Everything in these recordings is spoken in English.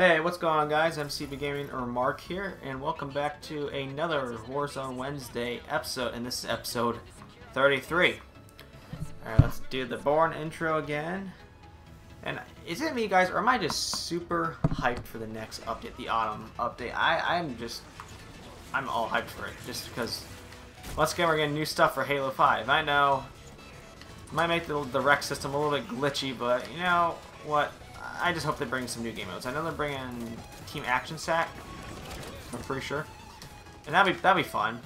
Hey, what's going on guys? MCv Gaming or Mark here, and welcome back to another Warzone Wednesday episode, and this is episode 33. Alright, let's do the Born intro again. And is it me guys, or am I just super hyped for the next update, the autumn update? I, I'm just, I'm all hyped for it, just because, once again we're getting new stuff for Halo 5. I know, might make the, the REQ system a little bit glitchy, but you know what? I just hope they bring some new game modes. I know they're bringing Team Action Sack. I'm pretty sure, and that'd be that'd be fun.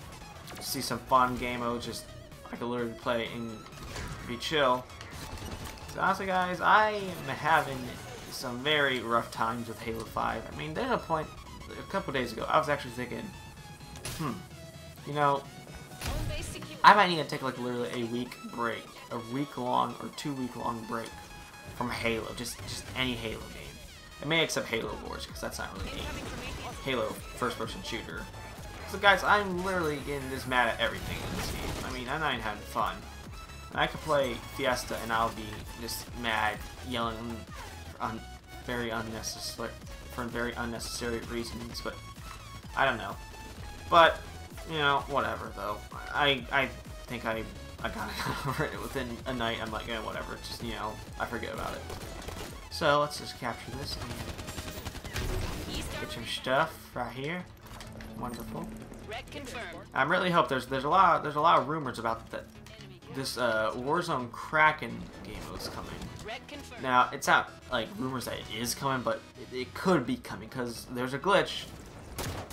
See some fun game modes. Just I could literally play and be chill. So honestly, guys, I am having some very rough times with Halo 5. I mean, there's a point a couple days ago I was actually thinking, hmm, you know, I might need to take like literally a week break, a week long or two week long break from Halo, just just any Halo game. I may accept Halo Wars because that's not really a game. Halo first person shooter. So guys, I'm literally getting this mad at everything in this game. I mean, I'm not even having fun. And I could play Fiesta and I'll be just mad, yelling on very unnecessary for very unnecessary reasons, but I don't know. But you know, whatever though. I I think I I got it over it within a night. I'm like, yeah, whatever. Just you know, I forget about it. So let's just capture this and get some stuff right here. Wonderful. I really hope there's there's a lot there's a lot of rumors about that this uh, Warzone Kraken game is coming. Now it's not like rumors that it is coming, but it, it could be coming because there's a glitch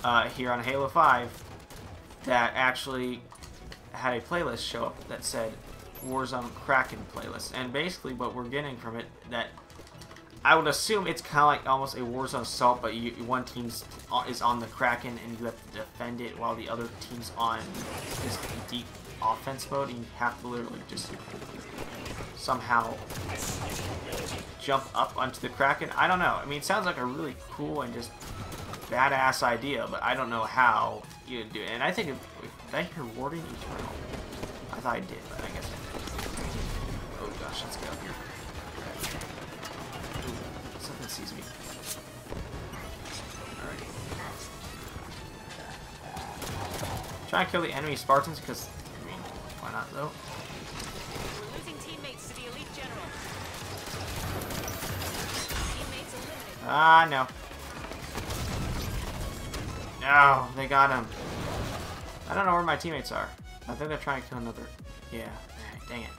uh, here on Halo 5 that actually had a playlist show up that said Warzone Kraken playlist, and basically what we're getting from it that I would assume it's kind of like almost a Warzone assault, but you, one team is on the Kraken and you have to defend it while the other team's on this deep offense mode, and you have to literally just somehow jump up onto the Kraken. I don't know. I mean, it sounds like a really cool and just badass idea, but I don't know how you do it. And I think if, if I hear Warden Eternal, I thought I did, but I guess I did. Oh gosh, let's get up here. Ooh, something sees me. Alright. Try and kill the enemy Spartans because, I mean, why not though? We're losing No, they got him. I don't know where my teammates are. I think they're trying to kill another. Yeah, dang it.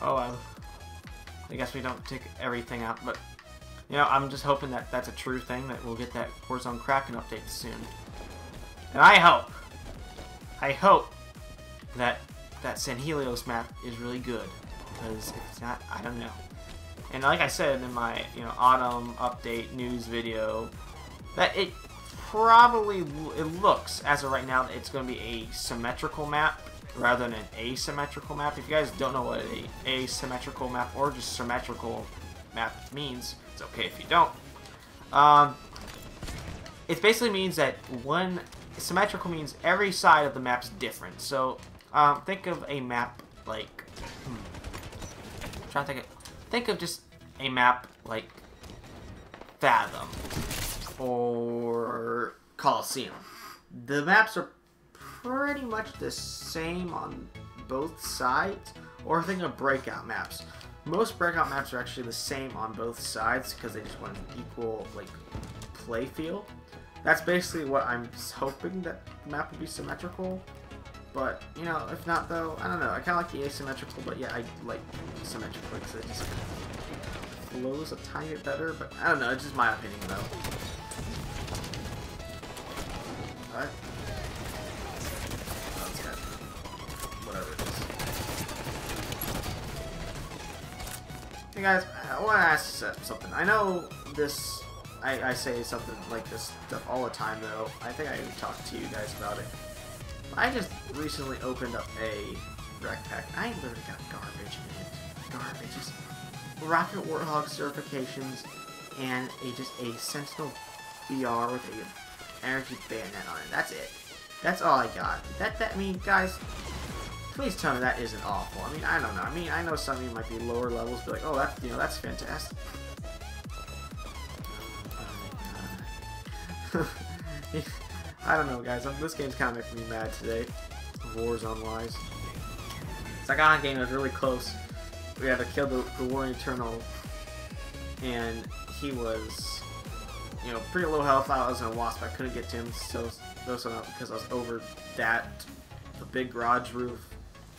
Oh well. I guess we don't take everything out, but you know, I'm just hoping that that's a true thing, that we'll get that Warzone Kraken update soon. And I hope, I hope that that San Helios map is really good, because if it's not, I don't know. And like I said in my, you know, autumn update news video, that it probably it looks as of right now it's going to be a symmetrical map rather than an asymmetrical map. If you guys don't know what a asymmetrical map or just symmetrical map means, it's okay if you don't. Um, it basically means that one symmetrical means every side of the map's different. So um, think of a map like hmm, trying to think. Of, think of just a map like Fathom or Coliseum. The maps are pretty much the same on both sides, or think of breakout maps. Most breakout maps are actually the same on both sides because they just want an equal like play feel. That's basically what I'm hoping that the map will be symmetrical. But, you know, if not though, I don't know. I kind of like the asymmetrical, but yeah, I like symmetrical because it just flows a tiny bit better. But I don't know, it's just my opinion though. Alright. Whatever it is. Hey guys, I want to ask something. I know this, I, I say something like this stuff all the time though. I think I talked to you guys about it. I just recently opened up a REQ pack. I literally got garbage in it. Garbage. Just Rocket Warthog certifications and a just a Sentinel BR with a energy bayonet on it. That's it. That's all I got. That that I mean, guys, please tell me that isn't awful. I mean, I don't know. I mean, I know some of you might be lower levels, but like, oh, that's you know, that's fantastic. I don't know, guys. Um, This game's kind of making me mad today. Warzone wise. It's like on game was really close. We had to kill the, the Warden Eternal, and he was, you know, pretty low health. I was in a wasp. I couldn't get to him, so so so not because I was over that the big garage roof.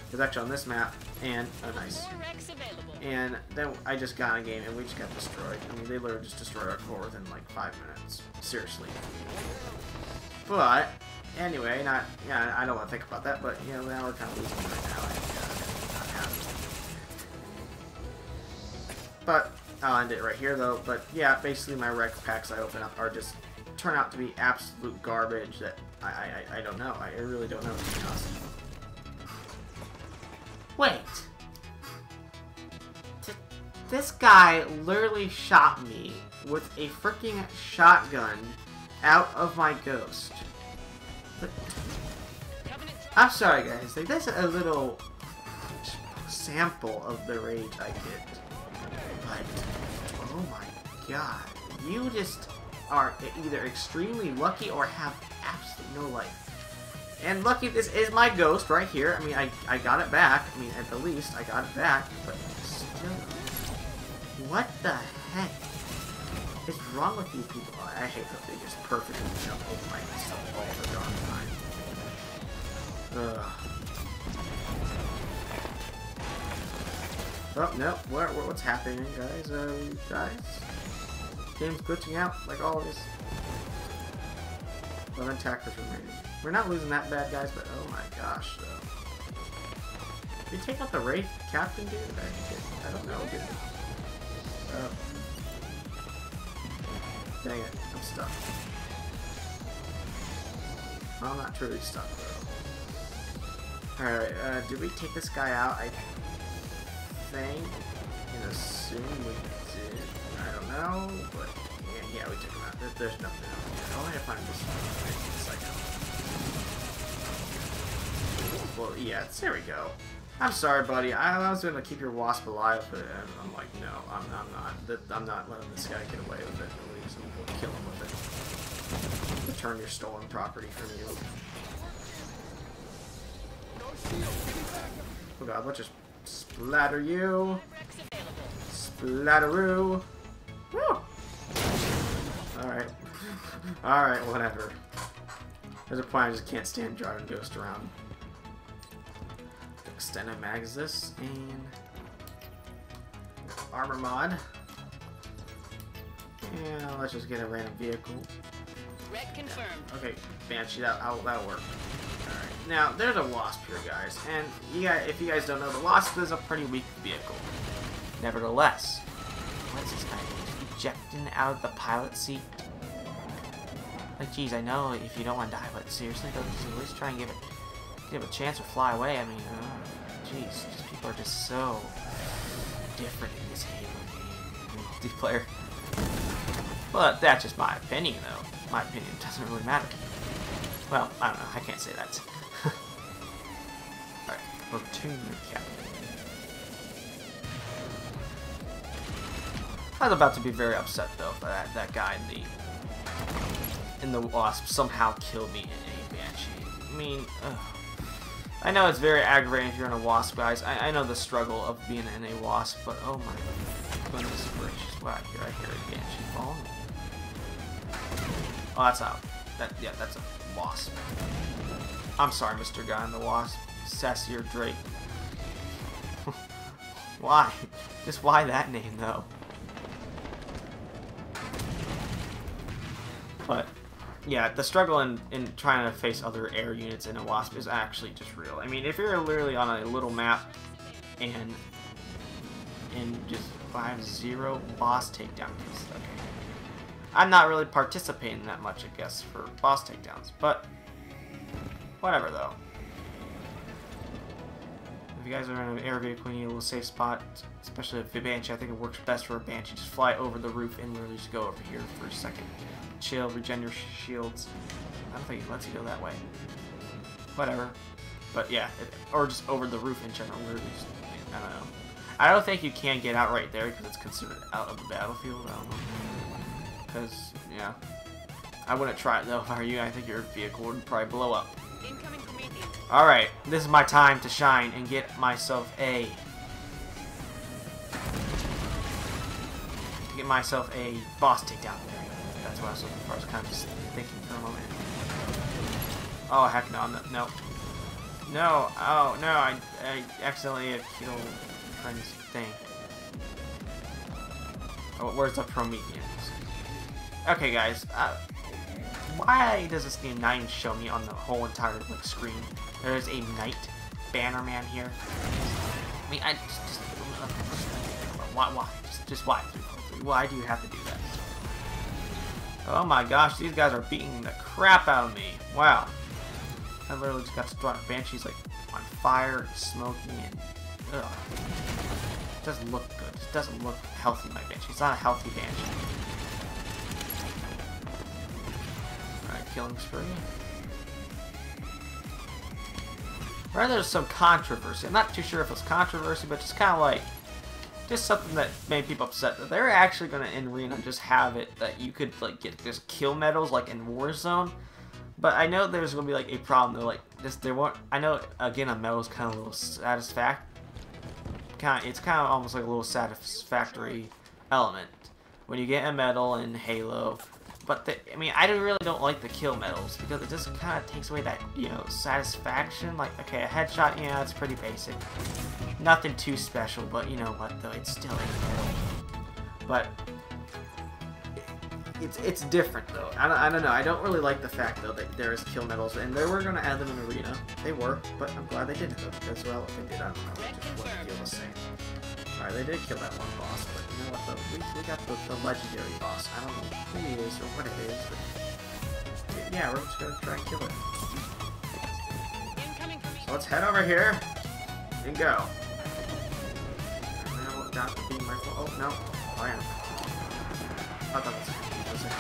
It was actually on this map, and oh nice. More REQs available. And then I just got in a game and we just got destroyed. I mean, they literally just destroyed our core within like five minutes. Seriously. But anyway, not yeah, I don't want to think about that. But you know, now we're kind of losing right now. And, uh. But I'll end it right here though. But yeah, basically my REQ packs I open up are just turn out to be absolute garbage. That I I, I- don't know. I really don't know. Wait. Th- This guy literally shot me with a freaking shotgun out of my ghost. I'm sorry, guys. Like that's a little sample of the rage I get. But oh my god, you just are either extremely lucky or have absolutely no life. And lucky this is my ghost right here. I mean, I, I got it back. I mean, at the least, I got it back. But still, what the heck is wrong with you people? I hate that they just perfectly jump over my all the darn time. Ugh. Oh, no. What, what, what's happening, guys? Uh, guys? Game's glitching out, like always. 11 attackers remaining. We're not losing that bad, guys, but oh my gosh, though. Did you take out the Wraith Captain, dude? I, I don't know, dude. Oh. Dang it, I'm stuck. Well, I'm not truly stuck, though. Alright, uh, did we take this guy out? I think and assume we did. I don't know, but yeah, yeah we took him out. There, there's nothing else. I want to find this psycho. Well, yeah, there we go. I'm sorry, buddy. I, I was going to keep your wasp alive, but um, I'm like, no, I'm, I'm not. I'm not letting this guy get away with it. I'm going to kill him with it. Return your stolen property from you. Oh god, let's just splatter you. Splatteroo. Woo! Alright. Alright, whatever. There's a point I just can't stand driving Ghost around. Extended mags this, and... Armor mod. Yeah, let's just get a random vehicle. Red confirmed. Okay, Banshee, that, that'll, that'll work. Now, there's a Wasp here, guys, and guys, if you guys don't know, the Wasp is a pretty weak vehicle. Nevertheless, what's this guy ejecting out of the pilot seat? Like, geez, I know if you don't want to die, but seriously, though, just at least try and give it, give a chance or fly away. I mean, uh, just people are just so different in this Halo game. Multiplayer. But that's just my opinion, though. My opinion doesn't really matter. Well, I don't know. I can't say that. Platoon recap. I was about to be very upset though that that guy in the in the wasp somehow killed me in a banshee. I mean, ugh. I know it's very aggravating if you're in a wasp, guys. I, I know the struggle of being in a wasp, but oh my goodness gracious! Wow, here I hear a banshee. Oh, that's out. That yeah, that's a wasp. I'm sorry, Mr. Guy in the Wasp. Sassy or Drake. why? Just why that name though? But yeah, the struggle in, in trying to face other air units in a wasp is actually just real. I mean, if you're literally on a little map and and just five zero boss takedown okay. I'm not really participating that much, I guess, for boss takedowns, but whatever though. If you guys are in an air vehicle you need a little safe spot, especially if a Banshee, I think it works best for a Banshee. Just fly over the roof and literally just go over here for a second. Chill, regen your shields. I don't think it lets you go that way. Whatever. But yeah, it, or just over the roof in general. Literally just, I don't know. I don't think you can get out right there because it's considered out of the battlefield. I don't know. Because, yeah. I wouldn't try it though if I were you. I think your vehicle would probably blow up. Alright, this is my time to shine and get myself a... To get myself a boss takedown. That's what I was looking for. I was kind of just thinking for a moment. Oh, heck no. No. No. No. Oh, no. I, I accidentally killed friend's thing. Oh, where's the Prometheus? Okay, guys. Uh, why does this game not even show me on the whole entire like screen? There's a knight banner man here. I mean, I just, just why, why, just, just why? Why do you have to do that? Oh my gosh, these guys are beating the crap out of me. Wow. I literally just got struck. Banshee's like on fire and smoking and ugh. It doesn't look good. It doesn't look healthy, my Banshee. It's not a healthy Banshee. Killing spree. Right, there's some controversy. I'm not too sure if it's controversy, but just kind of like, just something that made people upset. That they're actually going to, in Arena, just have it that you could, like, get this kill medals, like in Warzone. But I know there's going to be, like, a problem. They're like, this, they won't, I know, again, a medal is kind of a little satisfact. Kind of, it's kind of almost like a little satisfactory element when you get a medal in Halo. But the, I mean, I don't really don't like the kill medals because it just kind of takes away that you know satisfaction. Like, okay, a headshot, yeah, it's pretty basic, nothing too special. But you know what, though, it's still a medal. But it's it's different though. I don't, I don't know. I don't really like the fact though that there is kill medals, and they were gonna add them in arena. They were, but I'm glad they didn't though, because well, if they did, I don't know, it just wouldn't feel the same. Alright, they did kill that one boss, you know what? We, we got the, the legendary boss. I don't know who he is or what it is, but yeah, we're just gonna try and kill it. Incoming So let's head over here and go. Now that would be my fault. Oh no, oh, I am. I thought that's was it.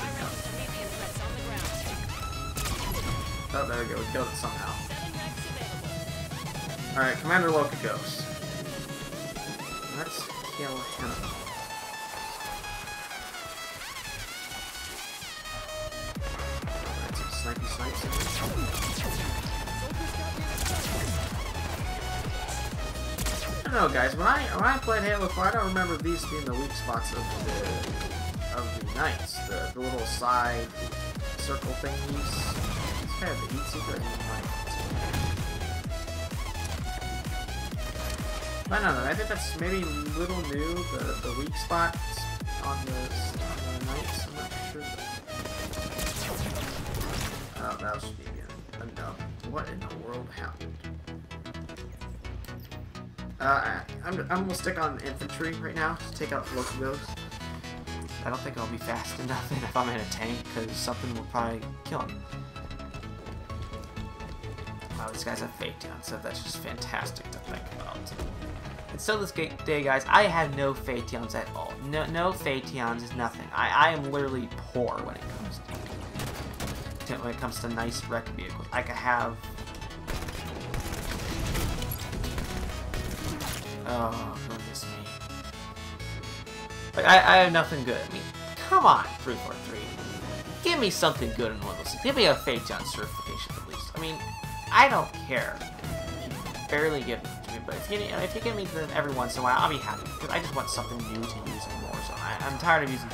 Pyro. Promethean on the ground. Oh, there we go. We killed it somehow. Selling racks available. Alright, Commander Loka goes. Let's kill him. I don't know, guys. When I when I played Halo 4, I don't remember these being the weak spots of the of the knights. The, the little side circle thingies. It's kind of the heat seeker I don't know. I think that's maybe a little new. The the weak spots on the on the knights. I'm not sure. Oh, that was again. No. What in the world happened? Uh, I'm, I'm gonna stick on infantry right now to take out Locos. I don't think I'll be fast enough if I'm in a tank, because something will probably kill him. Wow, these guys have fake down, so that's just fantastic to think about. So this day, guys, I have no Phaetons at all. No, no Phaetons is nothing. I, I am literally poor when it comes to, when it comes to nice REQ vehicles. I could have. Oh goodness me! Like I, I have nothing good. I mean, come on, three four three. Give me something good in one of those. Give me a Phaeton certification at least. I mean, I don't care. You barely give them me, but if you if you give me them every once in a while, I'll be happy because I just want something new to use in so I, I'm tired of using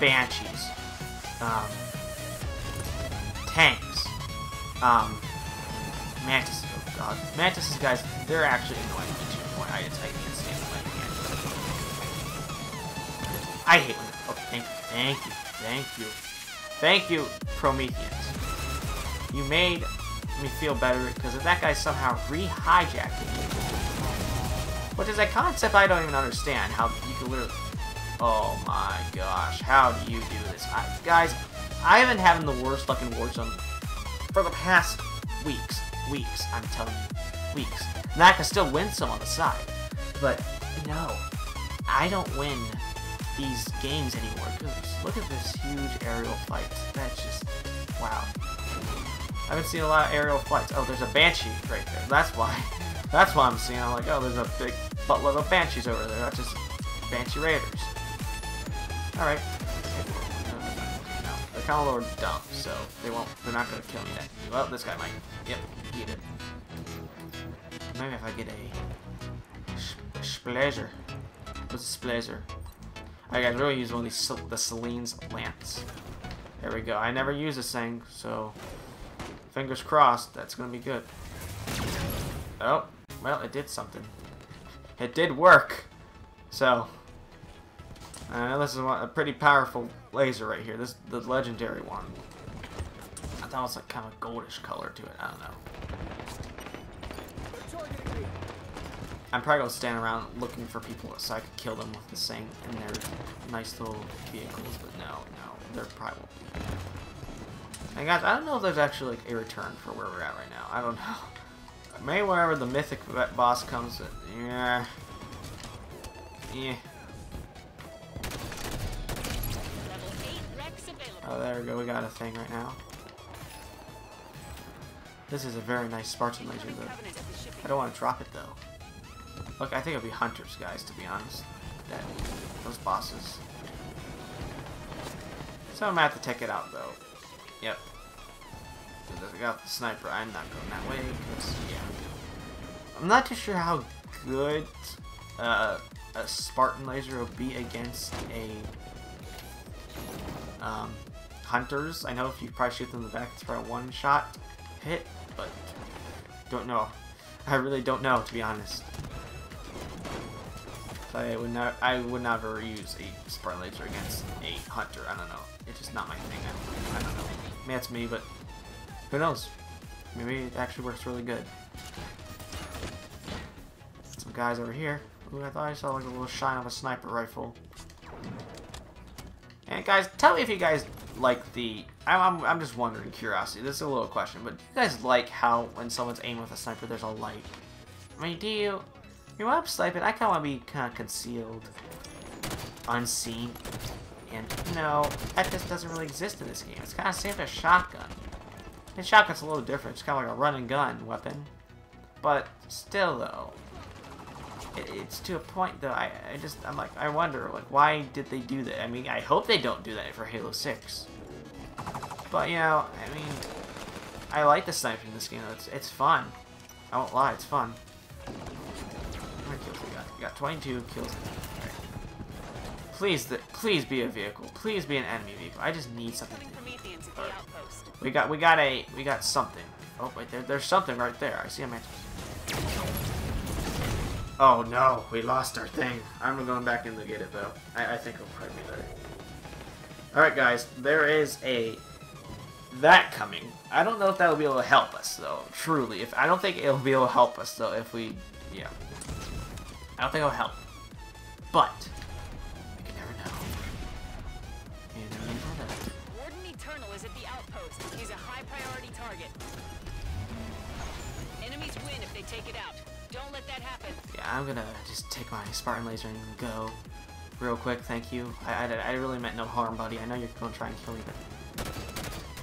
banshees, um, tanks, um, mantises. Oh god, mantises, guys, they're actually annoying me to the point I, I can't stand them. I. I hate when. Oh, thank, thank you, thank you, thank you, Prometheus. You made me feel better because if that guy somehow re-hijacked me, which is a concept I don't even understand. How you can literally. Oh my gosh, how do you do this? I, guys, I have been having the worst luck in Warzone for the past weeks. Weeks, I'm telling you. Weeks. And I can still win some on the side. But, no. I don't win these games anymore. Look at this huge aerial fight. That's just. Wow. I haven't seen a lot of aerial flights. Oh, there's a Banshee right there. That's why. That's why I'm seeing. I'm like, oh, there's a big buttload of Banshees over there. That's just Banshee Raiders. Alright. No, They're kind of a little dumb, so they won't. They're not gonna kill me. That well, this guy might. Yep, he did. Maybe if I get a sh- splazer. What's a? Alright guys, we're gonna use one of these the Celine's lamps. There we go. I never use this thing, so fingers crossed. That's gonna be good. Oh, well, it did something. It did work. So, uh, this is a pretty powerful laser right here. This the legendary one. I thought it was like kind of goldish color to it. I don't know. I'm probably gonna stand around looking for people so I could kill them with this thing in their nice little vehicles, but no, no, there probably won't be. And guys, I don't know if there's actually like a return for where we're at right now. I don't know. Maybe whenever the mythic boss comes, yeah, yeah. Level 8 REQs available. Oh, there we go. We got a thing right now. This is a very nice Spartan laser, though. I don't want to drop it, though. Look, I think it'll be hunters, guys, to be honest. That, those bosses. So I'm gonna have to take it out, though. Yep. 'Cause I got the sniper. I'm not going that way, 'cause, yeah. I'm not too sure how good uh, a Spartan laser will be against a um, hunters. I know if you probably shoot them in the back, it's probably a one-shot hit, but don't know. I really don't know, to be honest. I would not. I would never use a Spartan laser against a hunter. I don't know. It's just not my thing. I, I don't know. Maybe that's me, but who knows? Maybe it actually works really good. Some guys over here. Ooh, I thought I saw like a little shine of a sniper rifle. And guys, tell me if you guys like the. I'm, I'm, I'm just wondering, curiosity. This is a little question, but do you guys like how when someone's aiming with a sniper, there's a light? I mean, do you? You want to sniping? I kind of want to be kind of concealed, unseen, and no, that just doesn't really exist in this game. It's kind of same as shotgun. And shotgun's a little different. It's kind of like a run and gun weapon, but still though, it, it's to a point though. I, I just I'm like I wonder like why did they do that? I mean I hope they don't do that for Halo Six. But you know I mean I like the sniping in this game. It's it's fun. I won't lie, it's fun. How many kills we got? We got 22 kills. Please, th please be a vehicle. Please be an enemy vehicle. I just need something. Incoming Prometheans the outpost. We got we got a we got something. Oh wait, there, there's something right there. I see a man. Oh no, we lost our thing. I'm going back in to get it though. I, I think it'll probably be there. Alright guys, there is a that coming. I don't know if that'll be able to help us though, truly. If I don't think it'll be able to help us though if we yeah. I don't think it'll help. But take it out. Don't let that happen. Yeah, I'm gonna just take my Spartan laser and go real quick. Thank you. I, I, I really meant no harm, buddy. I know you're gonna try and kill me, but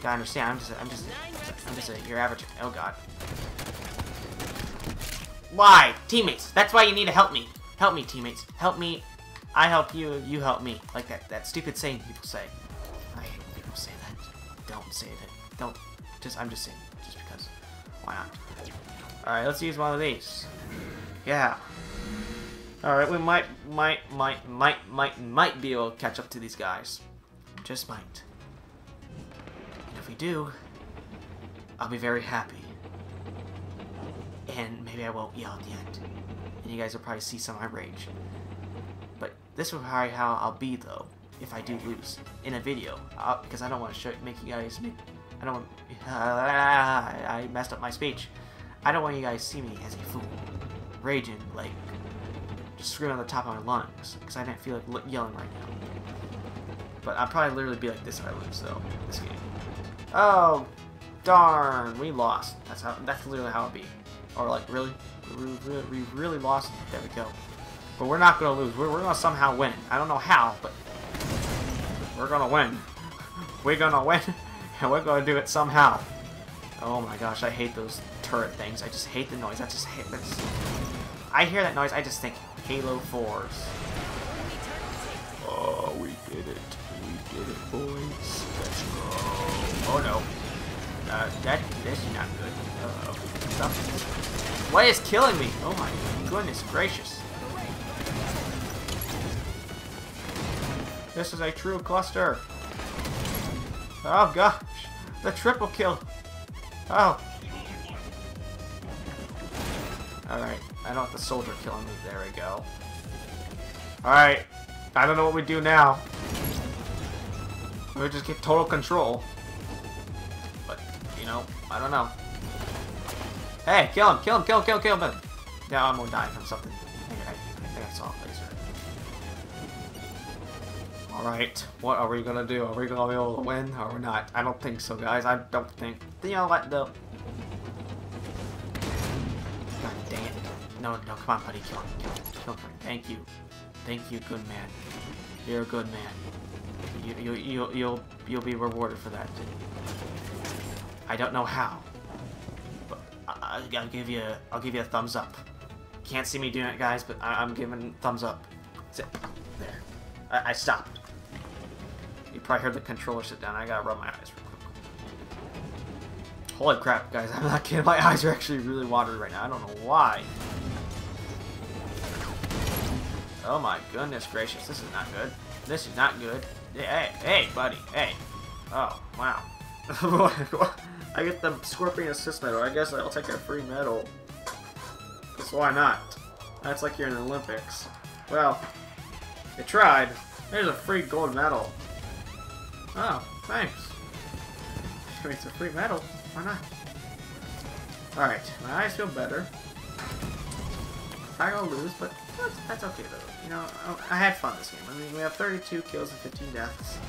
gotta understand. I'm just I'm just I'm just a, your average. Oh God. Why, teammates? That's why you need to help me. Help me, teammates. Help me. I help you. You help me. Like that that stupid saying people say. I hate when people say that. Don't say that. Don't. Just I'm just saying. Just because. Why not? All right, let's use one of these. Yeah. Alright, we might, might, might, might, might, might be able to catch up to these guys. Just might. And if we do, I'll be very happy. And maybe I won't yell at the end. And you guys will probably see some of my rage. But this will probably how I'll be, though, if I do lose in a video. Uh, because I don't want to show, make you guys... Make, I don't want... I messed up my speech. I don't want you guys to see me as a fool. Raging, like, just screaming on the top of my lungs. Because I didn't feel like yelling right now. But I'll probably literally be like this if I lose, though, this game. Oh, darn, we lost. That's how. That's literally how it be. Or like, really, we, we, we really lost. There we go. But we're not gonna lose. We're, we're gonna somehow win. I don't know how, but we're gonna win. We're gonna win, and we're gonna do it somehow. Oh my gosh, I hate those turret things. I just hate the noise. I just hate this. I hear that noise. I just think Halo 4s. Warden Eternal takes it. Oh, we did it. We did it, boys. Let's go. Oh no. Uh, that, this is not good. Uh-oh. Something. What is killing me? Oh my goodness gracious. This is a true cluster. Oh gosh. The triple kill. Oh. Alright. I don't want the soldier killing me. There we go. Alright. I don't know what we do now. We just get total control. But, you know, I don't know. Hey, kill him, kill him, kill him, kill him, kill him. Yeah, I'm gonna die from something. I think I, saw laser. Alright, what are we gonna do? Are we gonna be able to win or not? I don't think so, guys. I don't think. You know what, though? God dang it. No, no, come on, buddy. Kill him, kill him, kill him. Thank you. Thank you, good man. You're a good man. You, you, you'll, you'll, you'll be rewarded for that. I don't know how, but I, I'll give you, I'll give you a thumbs up. Can't see me doing it, guys, but I, I'm giving thumbs up. Sit there. I, I stopped. Probably heard the controller sit down. I gotta rub my eyes real quick. Holy crap, guys! I'm not kidding. My eyes are actually really watery right now. I don't know why. Oh my goodness gracious, this is not good. This is not good. Hey, hey, buddy, hey. Oh, wow. I get the Scorpion Assist Medal. I guess I'll take a free medal. Because why not? That's like you're in the Olympics. Well, you tried. There's a free gold medal. Oh, thanks. It's a free medal. Why not? Alright, my eyes feel better. I gonna lose, but that's, that's okay though. You know, I, I had fun this game. I mean, we have 32 kills and 15 deaths.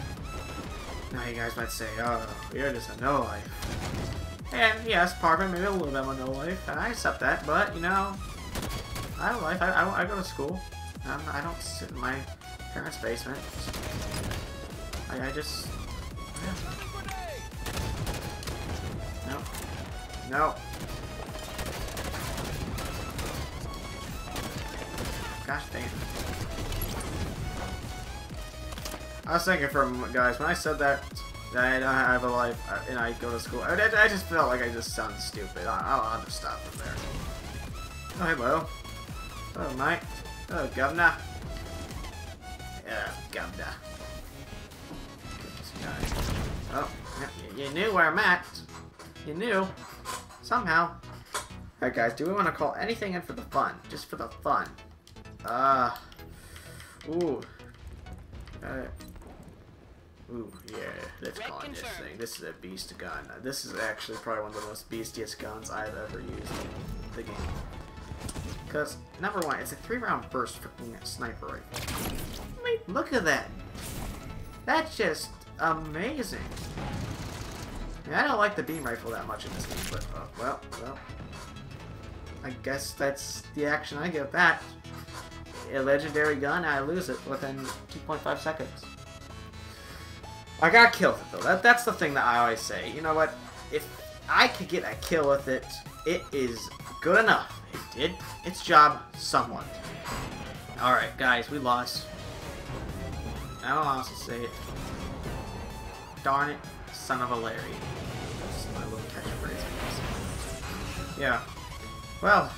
Now you guys might say, oh, you're just a no life. And yes, it maybe a little bit of a no life, and I accept that. But you know, I have life. I, I, I go to school. Um, I don't sit in my parents' basement. I, I just. No, no. Gosh dang it. I was thinking from guys when I said that that I don't have a life uh, and I go to school. I, I just felt like I just sound stupid. I, I'll, I'll just stop from there. Oh hello. Oh mate. Oh governor. Yeah, governor. Oh, you, knew where I'm at. You knew. Somehow. Alright guys, do we want to call anything in for the fun? Just for the fun. Ah. Uh, ooh. Uh, ooh, yeah. Let's Red call it this thing. This is a beast gun. This is actually probably one of the most beastiest guns I've ever used in the game. Because, number one, it's a three round burst freaking sniper rifle. Mean, look at that. That's just amazing. I, I don't like the beam rifle that much in this game, but, uh, well, well. I guess that's the action I give that a legendary gun, I lose it within 2.5 seconds. I got killed it though. That that's the thing that I always say. You know what? If I could get a kill with it, it is good enough. It did its job somewhat. Alright, guys, we lost. I don't know how to say it. Darn it, son of a Larry. That's my little catchphrase. Yeah. Well,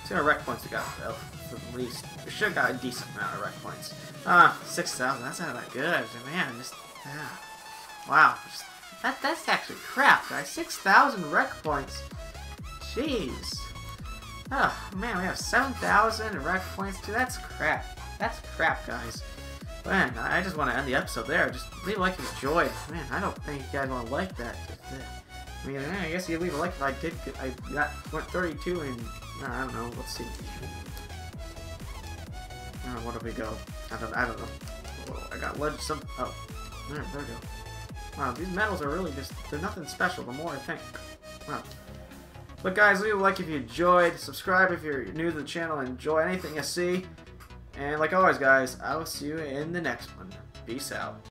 it's gonna REQ points we got though. At least we should have got a decent amount of REQ points. Ah, six thousand. That's not that good, man. Just yeah. Wow. Just, that that's actually crap, guys. Six thousand REQ points. Jeez. Oh man, we have seven thousand REQ points too. That's crap. That's crap, guys. Man, I just want to end the episode there. Just leave a like if you enjoyed. Man, I don't think you guys want to like that. Uh, I mean, I guess you leave a like if I did. I got went 32 and uh, I don't know. Let's see. Uh, what do we go? I don't. I don't know. Whoa, I got leg some. Oh, there, there we go. Wow, these medals are really just—they're nothing special. The more I think. Wow. But guys, leave a like if you enjoyed. Subscribe if you're new to the channel and enjoy anything you see. And like always, guys, I will see you in the next one. Peace out.